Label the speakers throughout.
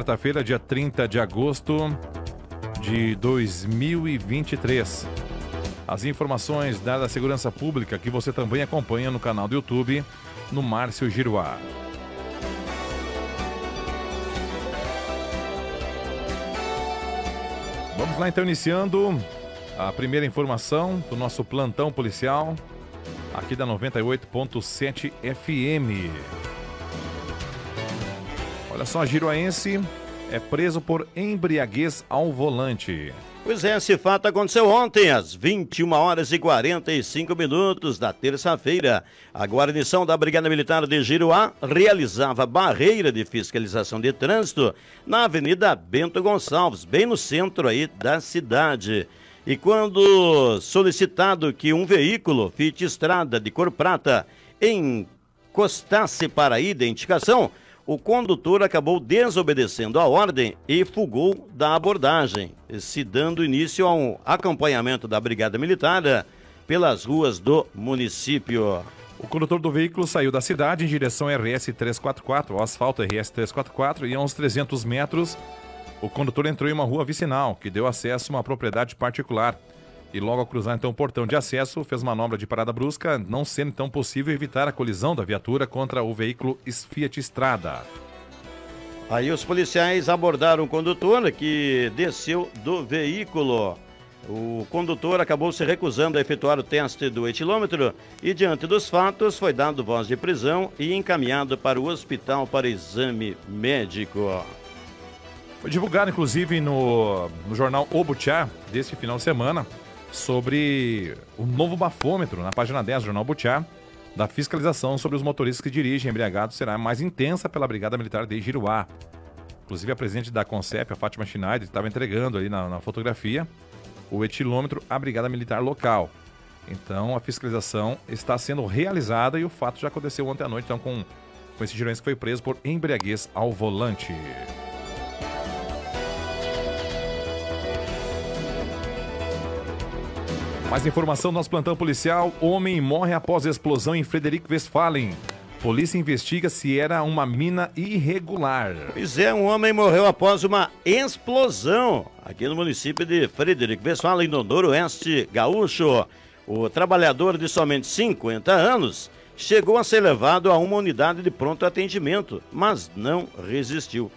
Speaker 1: Quarta-feira, dia 30 de agosto de 2023. As informações da Segurança Pública que você também acompanha no canal do YouTube, no Márcio Giruá. Vamos lá então, iniciando a primeira informação do nosso plantão policial, aqui da 98.7 FM. Olha só, Giroense é preso por embriaguez ao volante.
Speaker 2: Pois é, esse fato aconteceu ontem, às 21 horas e 45 minutos da terça-feira. A guarnição da Brigada Militar de Giruá realizava barreira de fiscalização de trânsito na Avenida Bento Gonçalves, bem no centro aí da cidade. E quando solicitado que um veículo Fiat Estrada de cor prata encostasse para identificação, o condutor acabou desobedecendo a ordem e fugou da abordagem, se dando início a um acompanhamento da Brigada Militar pelas ruas do município.
Speaker 1: O condutor do veículo saiu da cidade em direção RS 344, o asfalto RS 344, e a uns 300 metros, o condutor entrou em uma rua vicinal que deu acesso a uma propriedade particular. E logo ao cruzar então o portão de acesso, fez manobra de parada brusca, não sendo então possível evitar a colisão da viatura contra o veículo Fiat Estrada.
Speaker 2: Aí os policiais abordaram o condutor que desceu do veículo. O condutor acabou se recusando a efetuar o teste do etilômetro e, diante dos fatos, foi dado voz de prisão e encaminhado para o hospital para exame médico.
Speaker 1: Foi divulgado, inclusive, no, no jornal O Butiá, deste final de semana, sobre o novo bafômetro na página 10 do Jornal Butiá da fiscalização sobre os motoristas que dirigem embriagados será mais intensa pela Brigada Militar de Giruá. Inclusive, a presidente da CONCEP, a Fátima Schneider, estava entregando ali na, na fotografia o etilômetro à Brigada Militar local. Então, a fiscalização está sendo realizada e o fato já aconteceu ontem à noite, então, com, com esse giroense que foi preso por embriaguez ao volante. Mais informação do nosso plantão policial. Homem morre após explosão em Frederico Westphalen. Polícia investiga se era uma mina irregular.
Speaker 2: Pois é, um homem morreu após uma explosão aqui no município de Frederico Westphalen, no noroeste gaúcho. O trabalhador de somente 50 anos chegou a ser levado a uma unidade de pronto atendimento, mas não resistiu.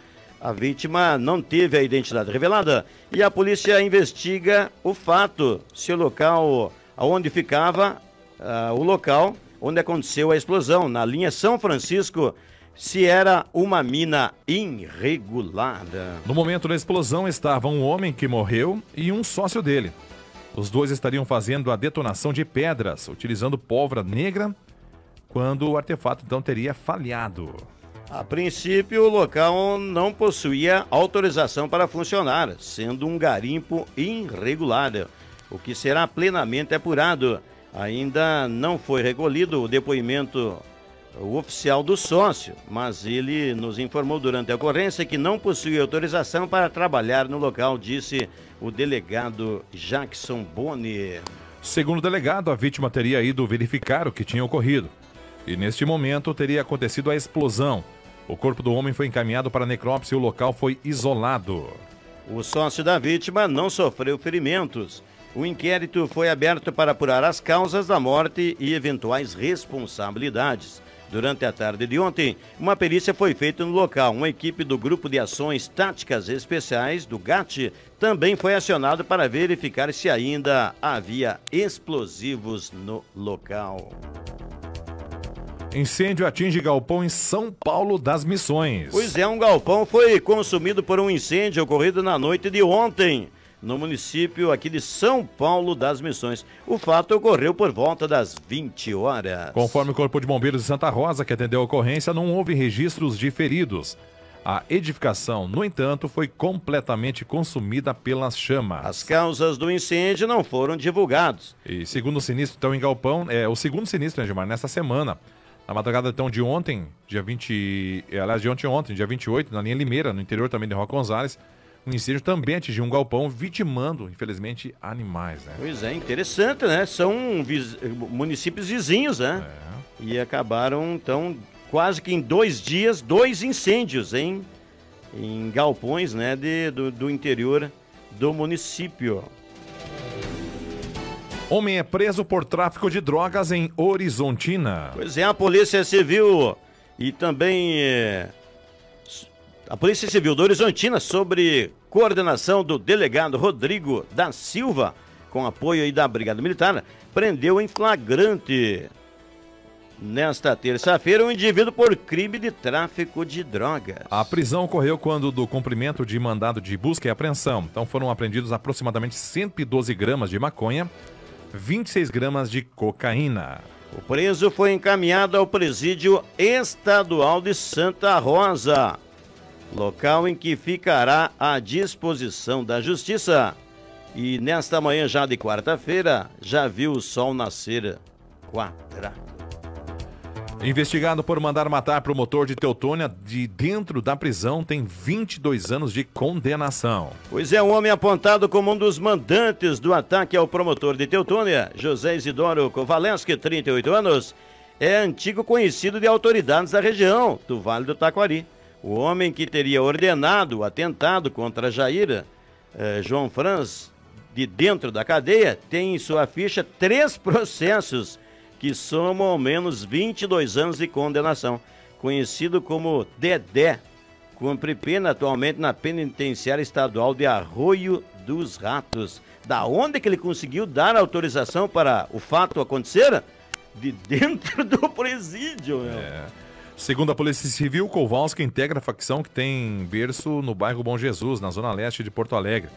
Speaker 2: A vítima não teve a identidade revelada e a polícia investiga o fato, se o local onde ficava, uh, o local onde aconteceu a explosão, na linha São Francisco, se era uma mina irregulada.
Speaker 1: No momento da explosão estava um homem que morreu e um sócio dele. Os dois estariam fazendo a detonação de pedras, utilizando pólvora negra, quando o artefato então teria falhado.
Speaker 2: A princípio, o local não possuía autorização para funcionar, sendo um garimpo irregular, o que será plenamente apurado. Ainda não foi recolhido o depoimento oficial do sócio, mas ele nos informou durante a ocorrência que não possuía autorização para trabalhar no local, disse o delegado Jackson Boni.
Speaker 1: Segundo o delegado, a vítima teria ido verificar o que tinha ocorrido. E neste momento teria acontecido a explosão, o corpo do homem foi encaminhado para a necrópsia e o local foi isolado.
Speaker 2: O sócio da vítima não sofreu ferimentos. O inquérito foi aberto para apurar as causas da morte e eventuais responsabilidades. Durante a tarde de ontem, uma perícia foi feita no local. Uma equipe do Grupo de Ações Táticas Especiais, do GAT, também foi acionado para verificar se ainda havia explosivos no local.
Speaker 1: Incêndio atinge galpão em São Paulo das Missões.
Speaker 2: Pois é, um galpão foi consumido por um incêndio ocorrido na noite de ontem no município aqui de São Paulo das Missões. O fato ocorreu por volta das 20 horas.
Speaker 1: Conforme o Corpo de Bombeiros de Santa Rosa, que atendeu a ocorrência, não houve registros de feridos. A edificação, no entanto, foi completamente consumida pelas chamas.
Speaker 2: As causas do incêndio não foram divulgadas.
Speaker 1: E segundo o sinistro, então, em Galpão, é o segundo sinistro, né, Gilmar, nessa semana. Na madrugada então de ontem, dia 20, eh, aliás, de ontem ontem, dia 28, na linha Limeira, no interior também de Roca Gonzalez, um incêndio também atingiu um galpão, vitimando, infelizmente, animais, né?
Speaker 2: Pois é, interessante, né? São viz... municípios vizinhos, né? É. E acabaram, então, quase que em dois dias, dois incêndios em em galpões né, de, do, do interior do município.
Speaker 1: Homem é preso por tráfico de drogas em Horizontina.
Speaker 2: Pois é, a Polícia Civil e também é, a Polícia Civil do Horizontina, sobre coordenação do delegado Rodrigo da Silva, com apoio aí da Brigada Militar, prendeu em flagrante nesta terça-feira um indivíduo por crime de tráfico de drogas.
Speaker 1: A prisão ocorreu quando do cumprimento de mandado de busca e apreensão. Então foram apreendidos aproximadamente 112 gramas de maconha, 26 gramas de cocaína.
Speaker 2: O preso foi encaminhado ao presídio estadual de Santa Rosa, local em que ficará à disposição da justiça. E nesta manhã já de quarta-feira, já viu o sol nascer quadrado.
Speaker 1: Investigado por mandar matar promotor de Teutônia de dentro da prisão tem 22 anos de condenação.
Speaker 2: Pois é, um homem apontado como um dos mandantes do ataque ao promotor de Teutônia, José Isidoro Kovaleski, 38 anos, é antigo conhecido de autoridades da região do Vale do Taquari. O homem que teria ordenado o atentado contra Jair eh, João Franz de dentro da cadeia tem em sua ficha três processos que somam ao menos 22 anos de condenação. Conhecido como Dedé, cumpre pena atualmente na penitenciária estadual de Arroio dos Ratos. Da onde que ele conseguiu dar autorização para o fato acontecer? De dentro do presídio, meu. É.
Speaker 1: Segundo a Polícia Civil, Kowalski integra a facção que tem berço no bairro Bom Jesus, na zona leste de Porto Alegre,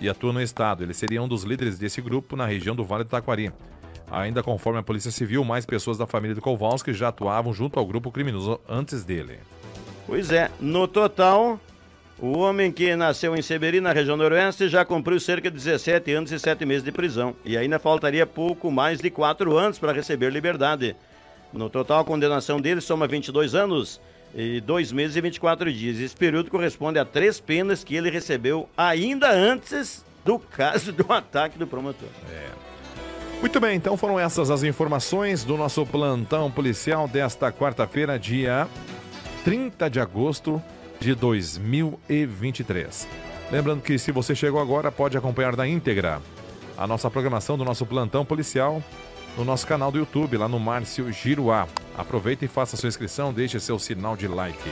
Speaker 1: e atua no estado. Ele seria um dos líderes desse grupo na região do Vale do Taquari. Ainda conforme a Polícia Civil, mais pessoas da família do Kowalski já atuavam junto ao grupo criminoso antes dele.
Speaker 2: Pois é, no total, o homem que nasceu em Seberi, na região noroeste, já cumpriu cerca de 17 anos e 7 meses de prisão. E ainda faltaria pouco mais de 4 anos para receber liberdade. No total, a condenação dele soma 22 anos e 2 meses e 24 dias. Esse período corresponde a três penas que ele recebeu ainda antes do caso do ataque do promotor.
Speaker 1: É. Muito bem, então foram essas as informações do nosso plantão policial desta quarta-feira, dia 30 de agosto de 2023. Lembrando que se você chegou agora, pode acompanhar na íntegra a nossa programação do nosso plantão policial no nosso canal do YouTube, lá no Márcio Giruá. Aproveite e faça sua inscrição, deixe seu sinal de like.